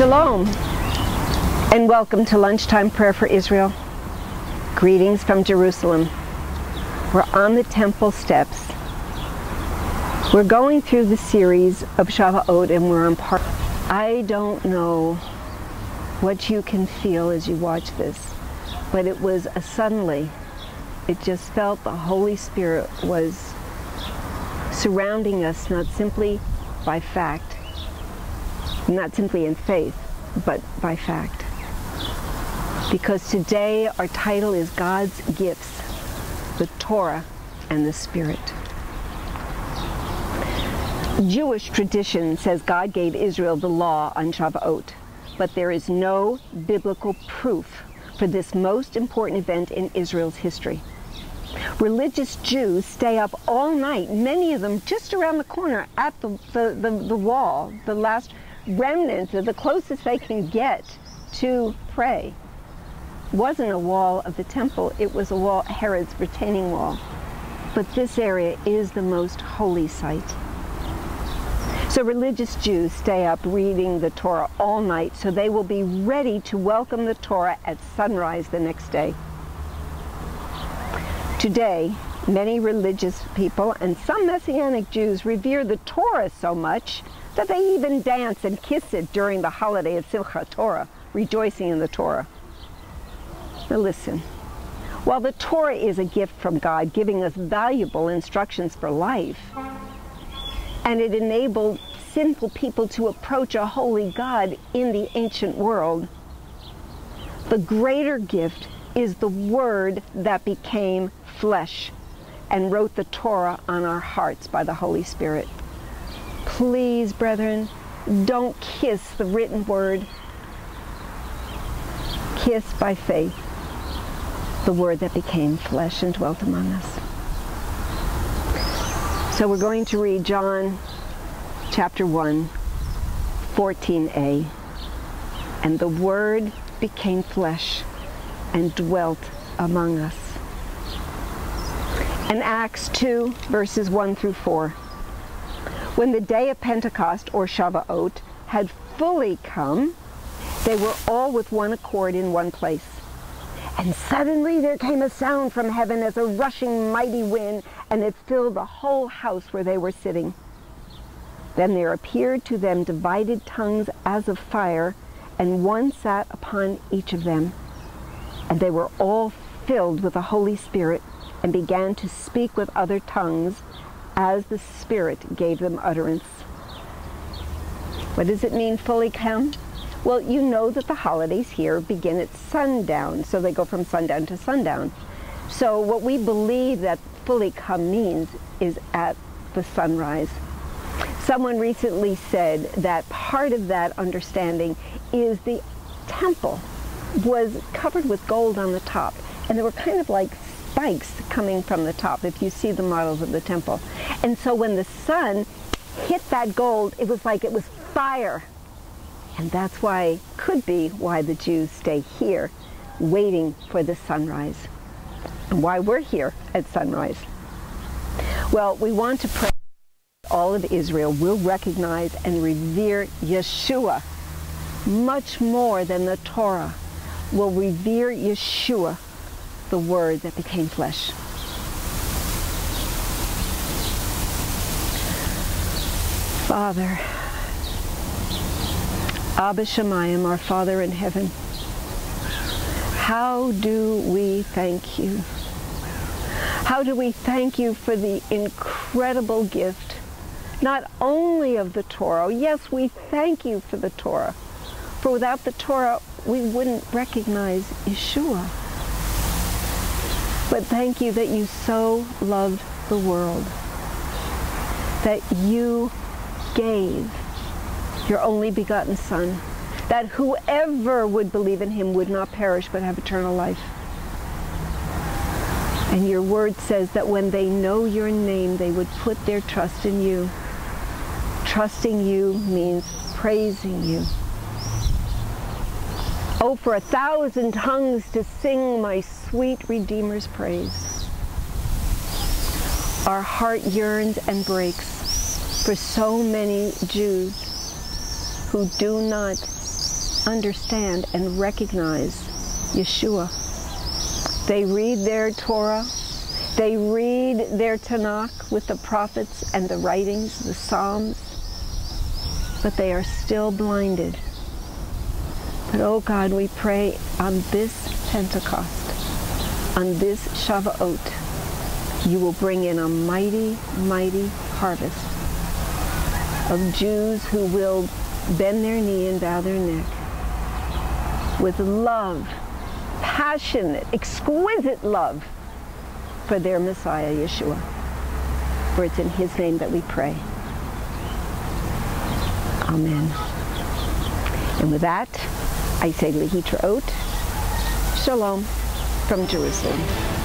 Shalom, and welcome to Lunchtime Prayer for Israel. Greetings from Jerusalem. We're on the temple steps. We're going through the series of Shavuot, and we're on part. I don't know what you can feel as you watch this, but it was a suddenly. It just felt the Holy Spirit was surrounding us, not simply by fact, not simply in faith, but by fact. Because today our title is God's Gifts, the Torah and the Spirit. Jewish tradition says God gave Israel the law on Shavuot, but there is no biblical proof for this most important event in Israel's history. Religious Jews stay up all night, many of them just around the corner at the, the, the, the wall, the last remnants of the closest they can get to pray. Wasn't a wall of the temple, it was a wall, Herod's retaining wall. But this area is the most holy site. So religious Jews stay up reading the Torah all night so they will be ready to welcome the Torah at sunrise the next day. Today, many religious people and some Messianic Jews revere the Torah so much that they even dance and kiss it during the holiday of Simchat Torah, rejoicing in the Torah. Now listen, while the Torah is a gift from God giving us valuable instructions for life, and it enabled sinful people to approach a holy God in the ancient world. The greater gift is the Word that became flesh and wrote the Torah on our hearts by the Holy Spirit. Please, brethren, don't kiss the written Word. Kiss by faith the Word that became flesh and dwelt among us. So we're going to read John chapter 1, 14a. And the Word became flesh and dwelt among us. And Acts 2, verses 1 through 4. When the day of Pentecost, or Shavuot, had fully come, they were all with one accord in one place. And suddenly there came a sound from heaven as a rushing mighty wind, and it filled the whole house where they were sitting. Then there appeared to them divided tongues as of fire, and one sat upon each of them. And they were all filled with the Holy Spirit, and began to speak with other tongues, as the Spirit gave them utterance. What does it mean, fully come? Well, you know that the holidays here begin at sundown, so they go from sundown to sundown. So what we believe that fully come means is at the sunrise. Someone recently said that part of that understanding is the temple was covered with gold on the top, and there were kind of like spikes coming from the top, if you see the models of the temple. And so when the sun hit that gold, it was like it was fire and that's why, could be why the Jews stay here, waiting for the sunrise. And why we're here at sunrise. Well, we want to pray all of Israel will recognize and revere Yeshua much more than the Torah will revere Yeshua, the Word that became flesh. Father, Abba Shemayim, our Father in heaven, how do we thank you? How do we thank you for the incredible gift, not only of the Torah, yes, we thank you for the Torah, for without the Torah, we wouldn't recognize Yeshua. But thank you that you so loved the world, that you gave your only begotten Son, that whoever would believe in him would not perish but have eternal life. And your word says that when they know your name, they would put their trust in you. Trusting you means praising you. Oh, for a thousand tongues to sing my sweet Redeemer's praise. Our heart yearns and breaks for so many Jews who do not understand and recognize Yeshua. They read their Torah, they read their Tanakh with the prophets and the writings, the Psalms, but they are still blinded. But oh God, we pray on this Pentecost, on this Shavuot, you will bring in a mighty, mighty harvest of Jews who will bend their knee and bow their neck with love, passionate, exquisite love for their Messiah, Yeshua. For it's in his name that we pray. Amen. And with that, I say Lehitraot, Shalom from Jerusalem.